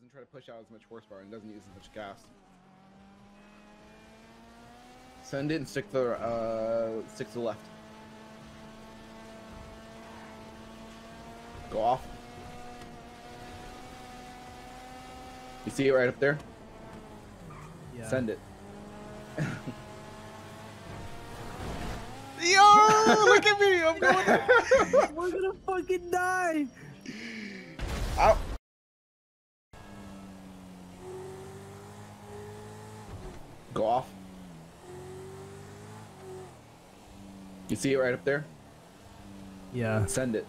doesn't try to push out as much horsepower and doesn't use as much gas. Send it and stick to the uh, stick to the left. Go off. You see it right up there? Yeah. Send it. Yo, look at me. I'm going. We're gonna fucking die. Out. Go off. You see it right up there? Yeah. Send it.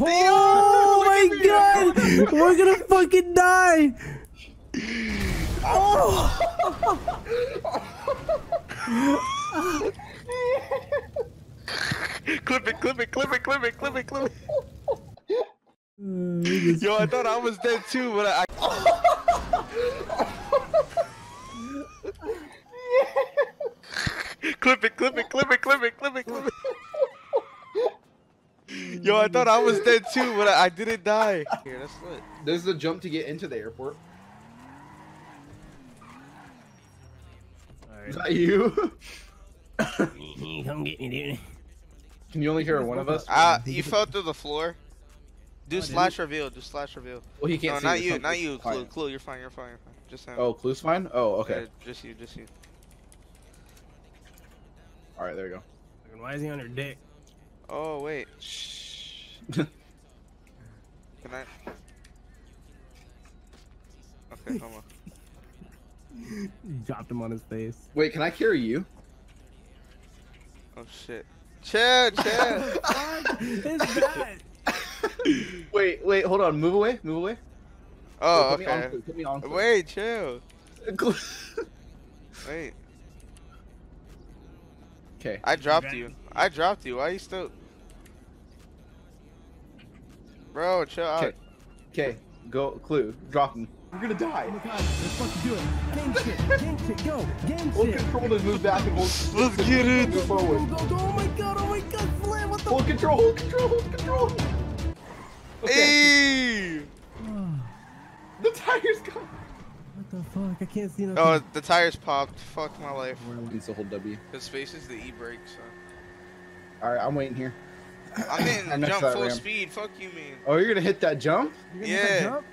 Oh my god! We're gonna fucking die! clip it, clip it, clip it, clip it, clip it, clip it. Oh, we just- Yo, I thought I was dead too, but I. clip it, clip it, clip it, clip it, clip it, clip it. Yo, I thought I was dead too, but I, I didn't die. Here, that's lit. There's the jump to get into the airport. Is that you? Come get me, dude. Can you only hear one of us? Ah, you fell through the floor. Do Oh, did slash reveal. Do slash reveal. Well, he can't No, see not you, not you. Clue, fine. Clue. You're fine. You're fine. You're fine. Just him. Oh, Clue's fine? Oh, okay. Yeah, just you. Just you. Alright, there you go. Why is he on her dick? Oh wait. Shh. Can I? Okay, hold on. Dropped him on his face. Wait, can I carry you? Oh shit. Chad, Chad. it's bad. Wait, wait, hold on. Move away, move away. Oh, Put me on okay. Put me on. Wait, chill. Wait. Okay. I dropped you. I dropped you. Why you still? Bro, chill out. Okay. Okay. Go. Clue. Drop him. We're gonna die. Oh my god, let's fucking do it. Game shit, game shit, go. Game Hold control to move back and hold. Let's get it. Move forward. go, go. Oh my god, oh my god, oh Flynn, what the Hold control. Hold control. Hold control. Okay. Hey. The tire's gone. What the fuck? I can't see oh, nothing. Oh, the tires popped. Fuck my life. Needs to whole W. His face is the e-brake, so. All right, I'm waiting here. I'm hitting I'm next jump full ramp. speed. Fuck you, man. Oh, you're gonna hit that jump? You're yeah. jump?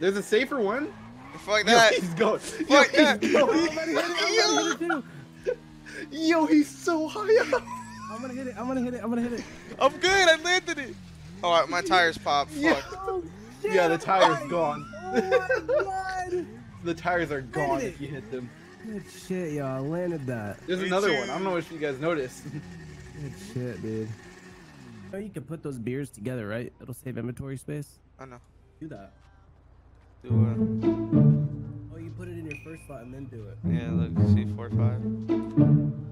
There's a safer one. Fuck that. Yo, that. he's going. Fuck he's that. I'm going. gonna hit it, I'm gonna hit it too. Yo, he's so high up. I'm gonna hit it, I'm gonna hit it, I'm gonna hit it. I'm good. I landed it. Oh, my tires popped. Yeah. Fuck. Oh, Yeah, the I'm tire's oh, gone. Oh my god. The tires are gone if you hit them. Good shit, y'all. I landed that. There's Me another too. one. I don't know if you guys noticed. Good shit, dude. Oh, you can put those beers together, right? It'll save inventory space. I know. Do that. Do uh, Oh, you put it in your first spot and then do it. yeah, look, See, four five.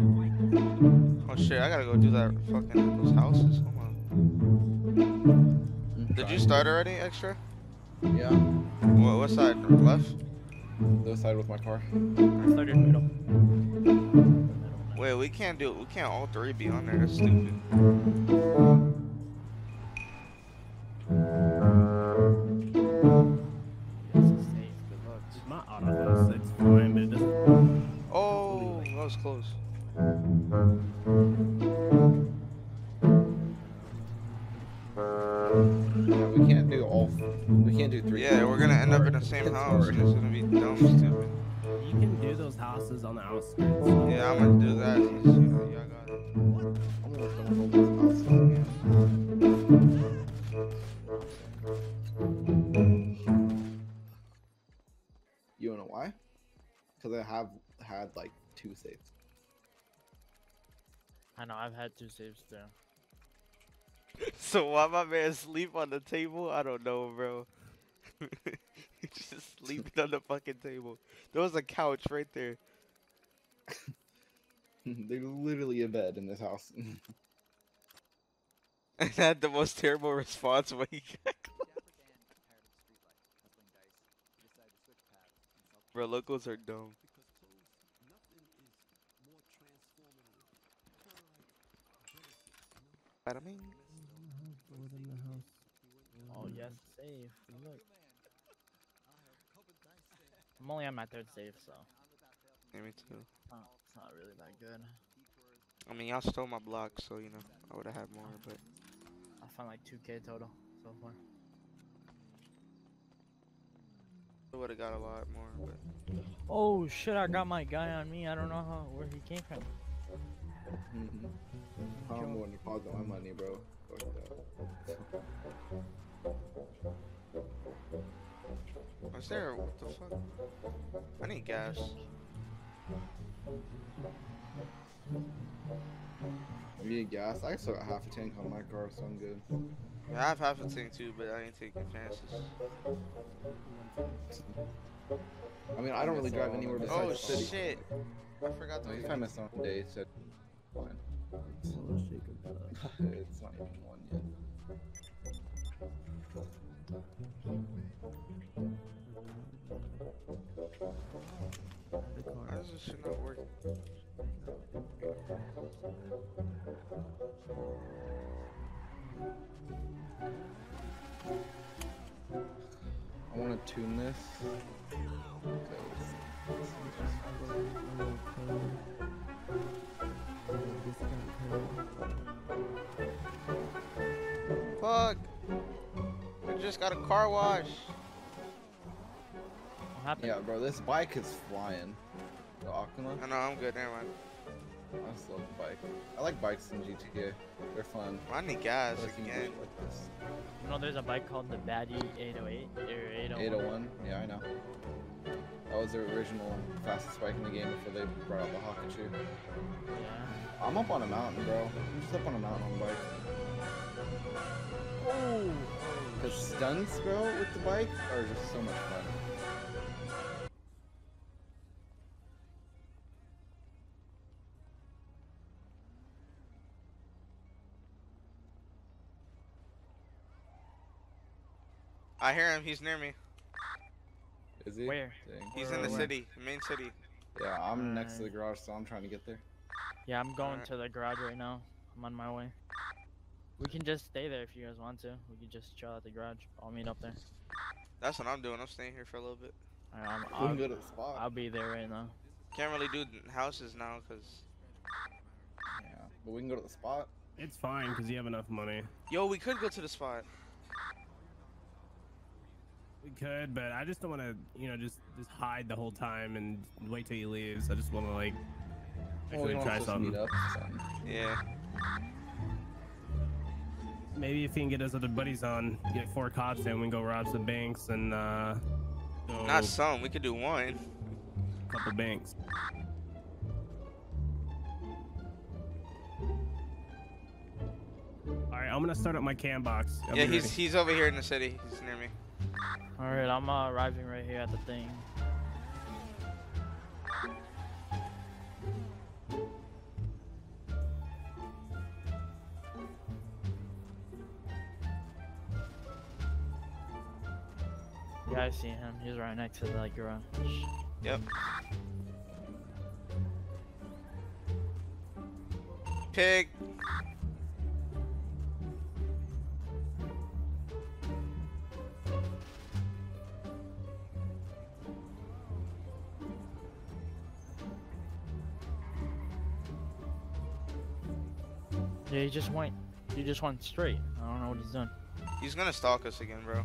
Oh shit, I gotta go do that fucking those houses. Hold on. Did you start already, extra? Yeah. What, what side? Left? The side with my car. Start in the middle. Wait, we can't do it. We can't all three be on there. That's stupid. Yeah, we can't do all. We can't do three. Yeah, we're gonna end up in the same house. and It's gonna be dumb stupid. You can do those houses on the outskirts. Yeah, I'm gonna do that. since, you know, y'all got it. I'm gonna look on all those houses. You wanna know why? Because I have had like two saves. I know, I've had two saves too. So why my man sleep on the table? I don't know, bro. He just sleeping on the fucking table. There was a couch right there. There's literally a bed in this house. And had the most terrible response when he got Bro, locals are dumb. Bada bing. Within the house. Oh yes, save. Look. I'm only on my third save, so Yeah, me too. oh, it's not really that good. I mean, y'all stole my block, so you know I would have had more, but I found like 2k total so far. I would have got a lot more. But Oh shit! I got my guy on me. I don't know how where he came from. Mm-hmm. I'm going to deposit my money, bro. Fuck that. was there? What the fuck? I need gas. You need gas? I still got half a tank on my car, so I'm good. Yeah, I have half a tank too, but I ain't taking chances. I mean, I don't really drive anywhere besides Oh the city. shit! I forgot to. No, if I miss one day, it's just fine. Jacob. Uh, It's not even one yet. Why does this shit not work? I want to tune this. Just got a car wash. What happened? Yeah, bro, this bike is flying. The Aquila. I know I'm good. Never mind. I just love the bike. I like bikes in GTA. They're fun. I need gas I again. like this. You know, there's a bike called the Bati 808 or 801. 801. Yeah, I know. That was the original fastest bike in the game before they brought out the Hakuchou. Yeah. I'm up on a mountain, bro. I'm just up on a mountain on a bike. Stunts, bro, with the bike are just so much fun. I hear him. He's near me. Is he? Where? Dang. He's Where, in the where? city, the main city. Yeah, I'm next to the garage, so I'm trying to get there. Yeah, I'm going Alright. to the garage right now. I'm on my way. We can just stay there if you guys want to. We can just chill at the garage. I'll meet up there. That's what I'm doing. I'm staying here for a little bit. Alright, I'm, We I'll, can go to the spot. I'll be there right now. Can't really do houses now because. Yeah, but we can go to the spot. It's fine because you have enough money. Yo, we could go to the spot. We could, but I just don't want to, you know, just just hide the whole time and wait till he leaves. I just want to like Well, we actually try have something. meet up. son. Yeah. Maybe if he can get his other buddies on, get four cops in, we can go rob some banks and uh, Not some. We could do one. a couple banks. All right, I'm gonna start up my cam box. I'll yeah, he's ready. he's over here in the city. He's near me. Alright, I'm uh, arriving right here at the thing. Yeah, I see him. He's right next to the garage. Yep. Pig. Yeah, he just went. He just went straight. I don't know what he's doing. He's gonna stalk us again, bro.